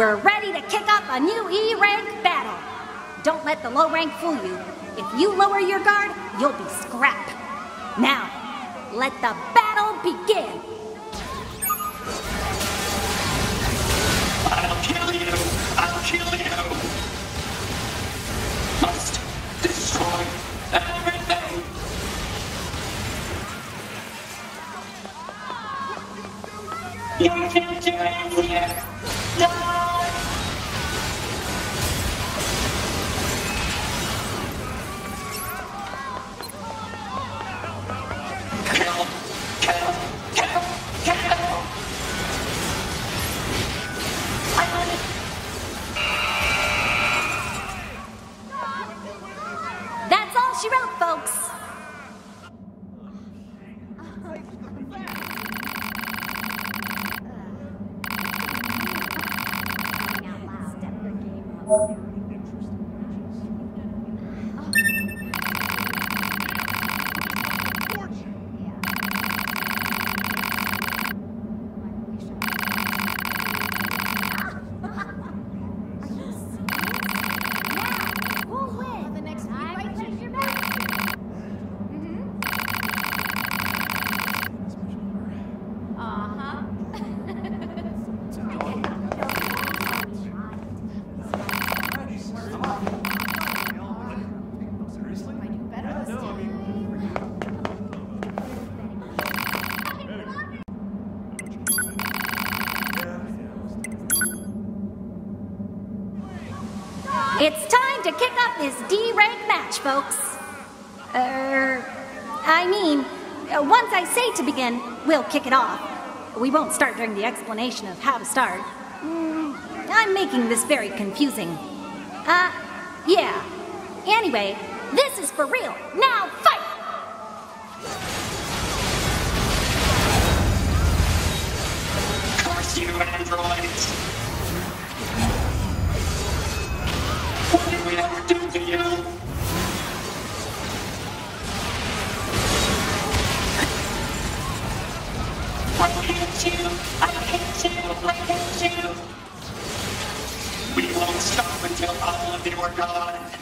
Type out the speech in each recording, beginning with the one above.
We're ready to kick off a new E rank battle. Don't let the low rank fool you. If you lower your guard, you'll be scrap. Now, let the battle begin. I'll kill you! I'll kill you! Must destroy everything! You can't do! It's time to kick up this D rank match, folks. Er, I mean, uh, once I say to begin, we'll kick it off. We won't start during the explanation of how to start. Mm, I'm making this very confusing. Uh, yeah. Anyway, this is for real. Now fight! Curse you, androids! We won't stop until all of you are gone.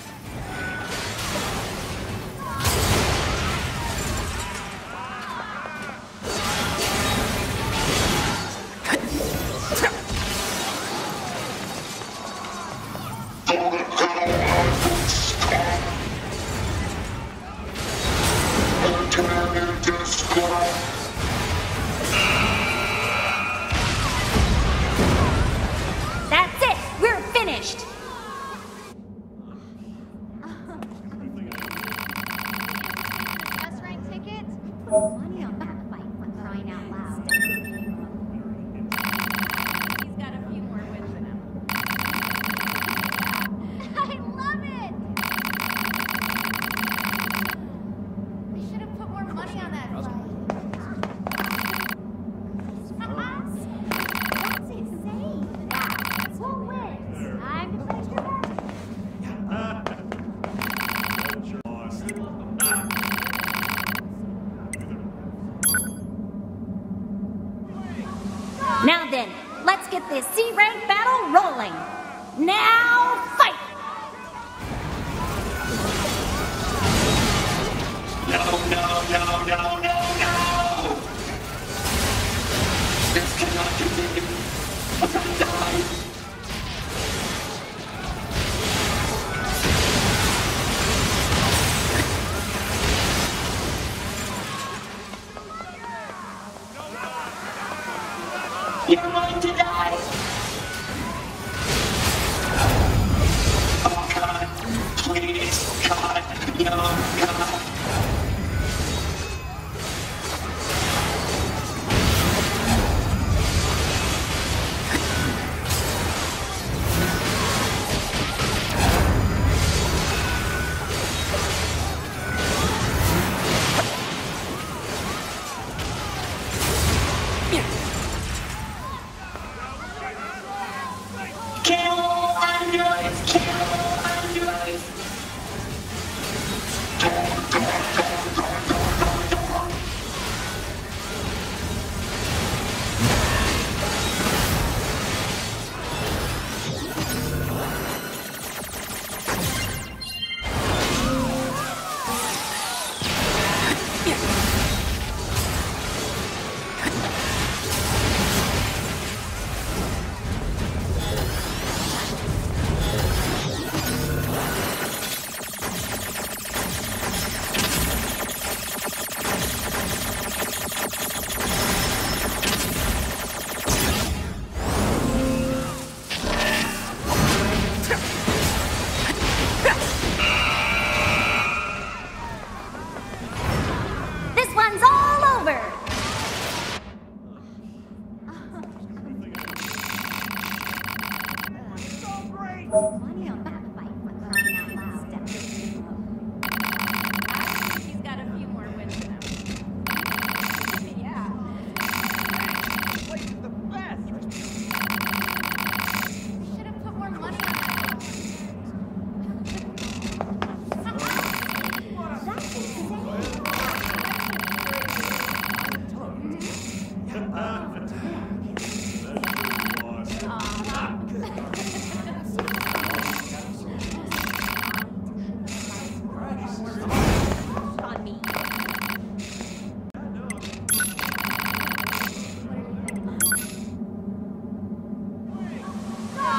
You're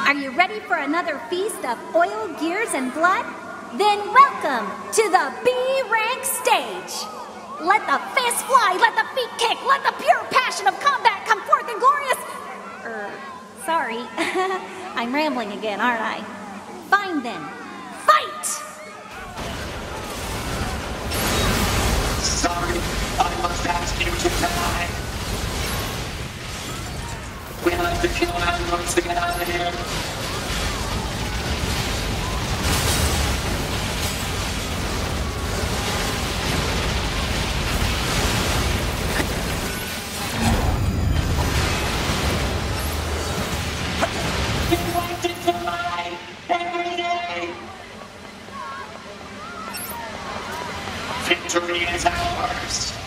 Are you ready for another feast of oil, gears, and blood? Then welcome to the B rank stage. Let the fists fly, let the feet kick, let the pure passion of combat come forth in glorious. Er, sorry. I'm rambling again, aren't I? Find them. Fight! Sorry, I must ask you to die. We have to get out of here. Victory is ours.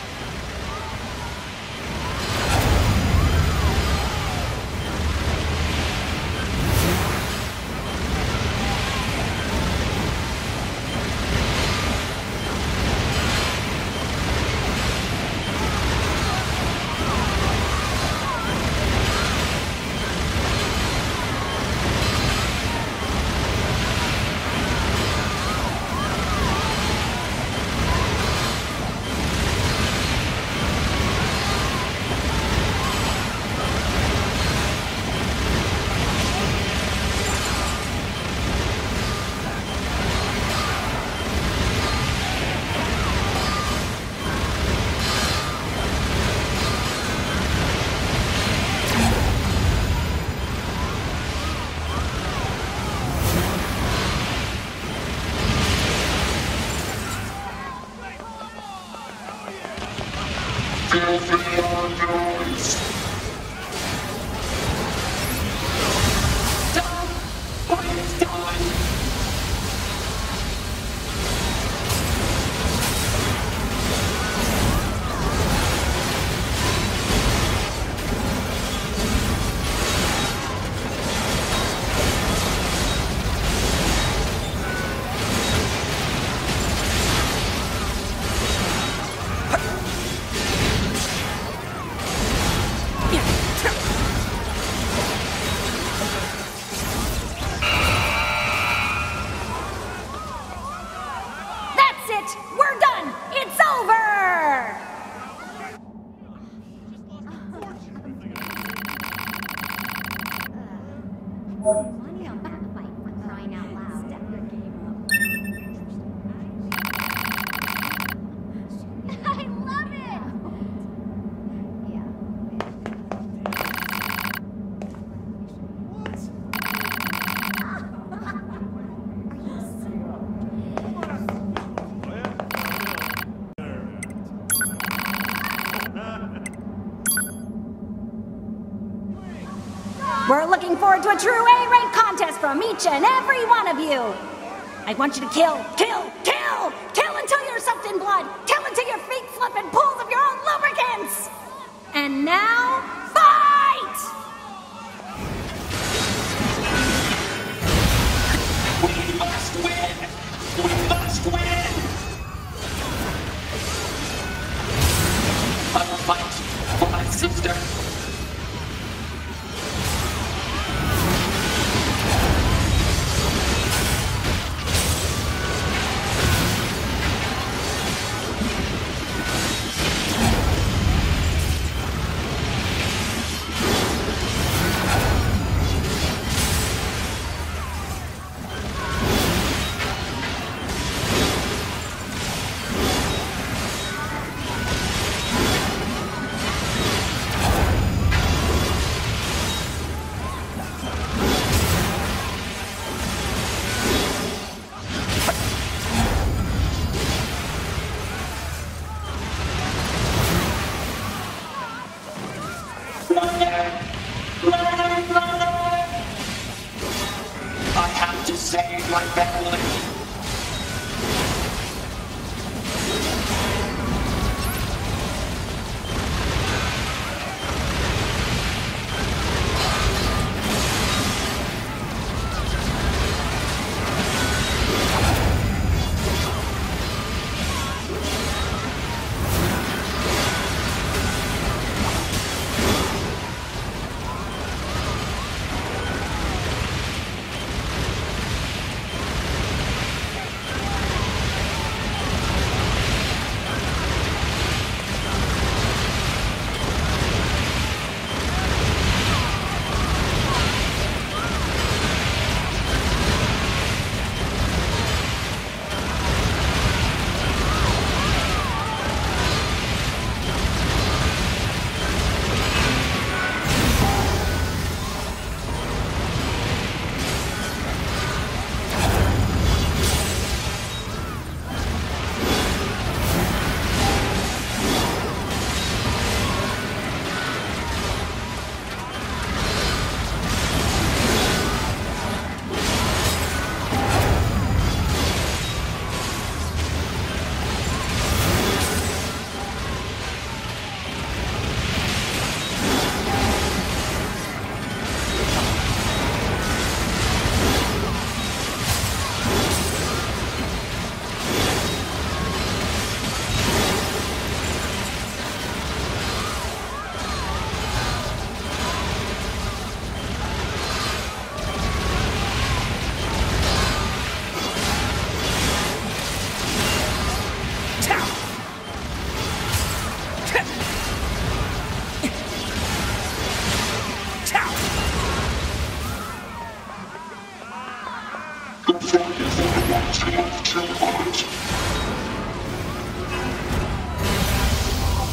A true A rank contest from each and every one of you. I want you to kill, kill, kill, kill until you're soaked in blood, kill until your feet flip in pools of your own lubricants. And now, fight! We must win! We must win! I will fight for my sister.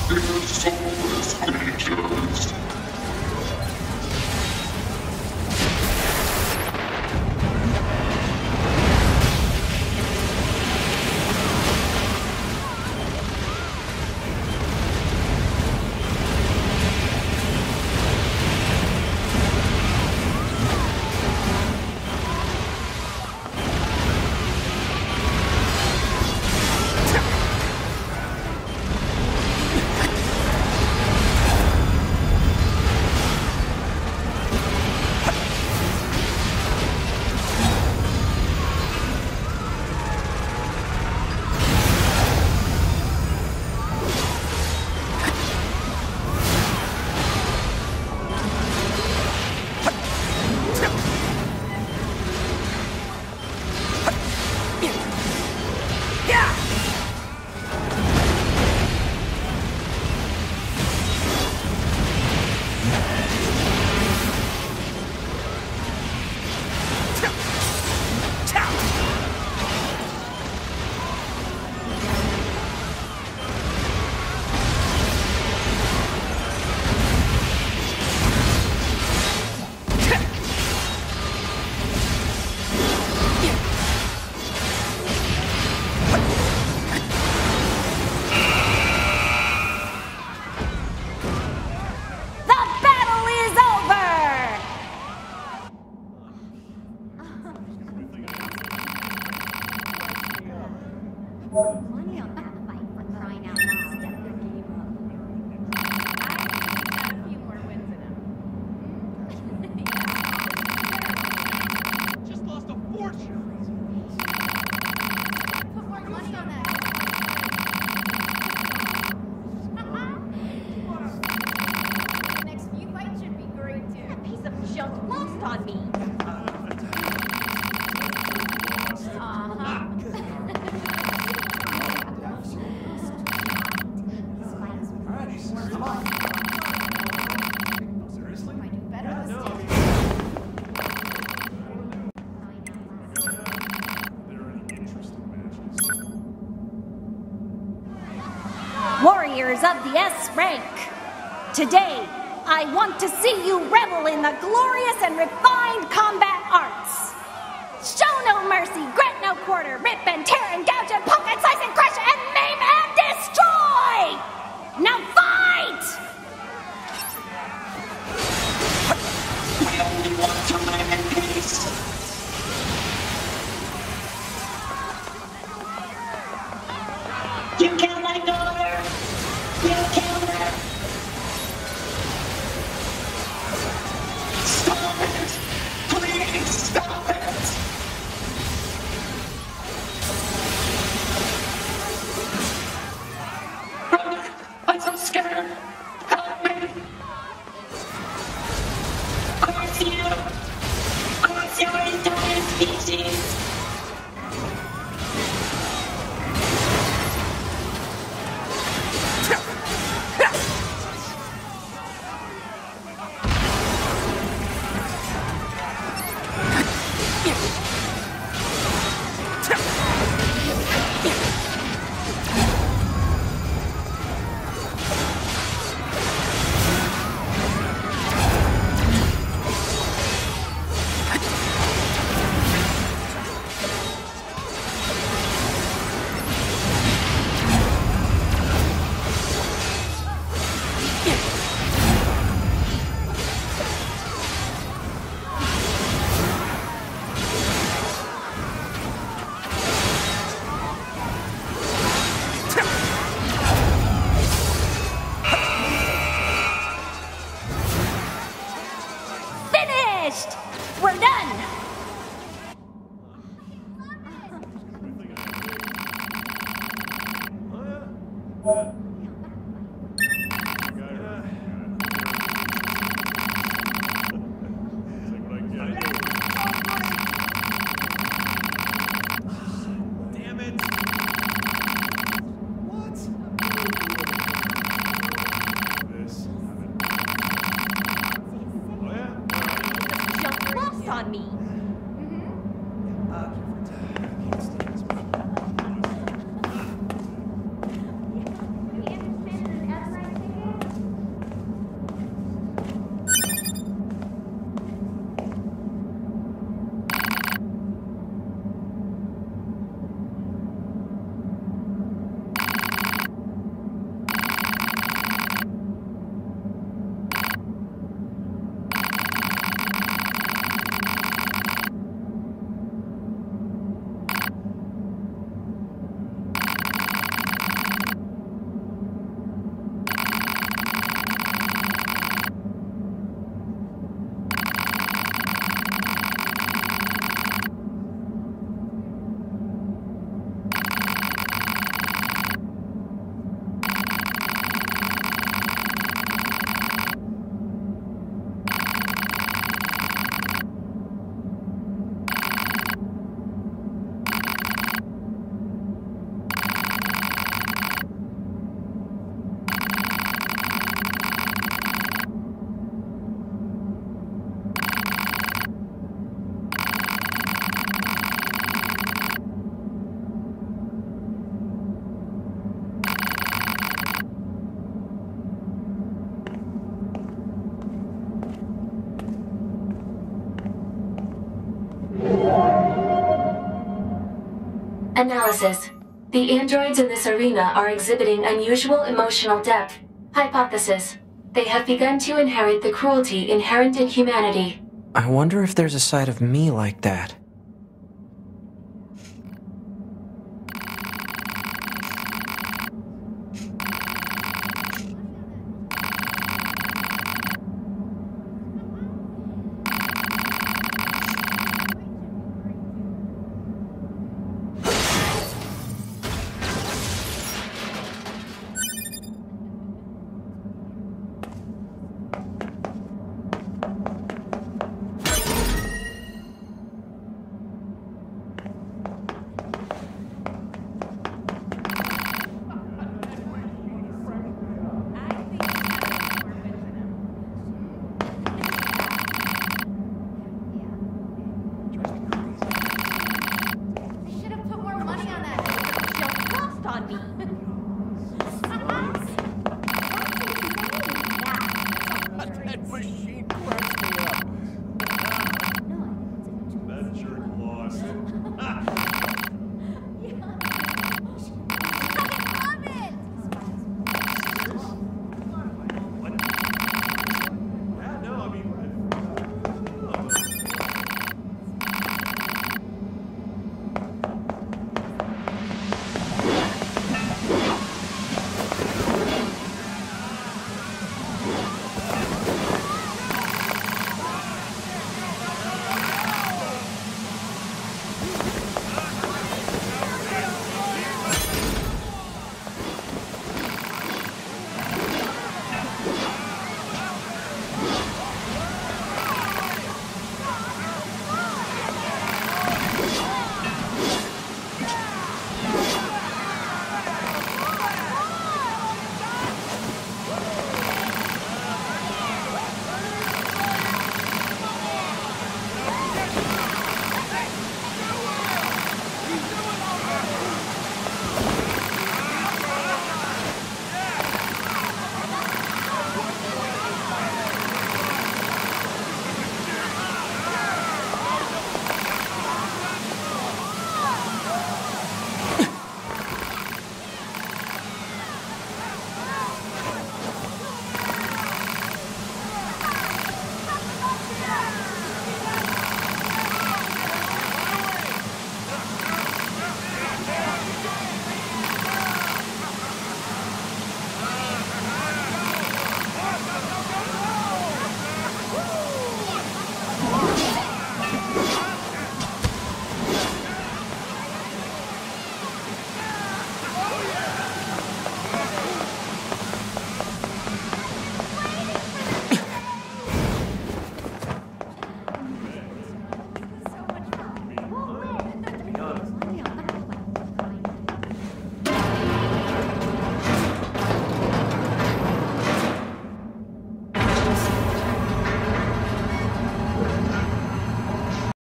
Their soul is dangerous. Thank you. warriors of the S rank. Today, I want to see you revel in the glorious and refined combat arts. Show no mercy, grant no quarter, rip and tear and gouge and poke and slice and crush and maim and destroy! Now Analysis. The androids in this arena are exhibiting unusual emotional depth. Hypothesis. They have begun to inherit the cruelty inherent in humanity. I wonder if there's a side of me like that.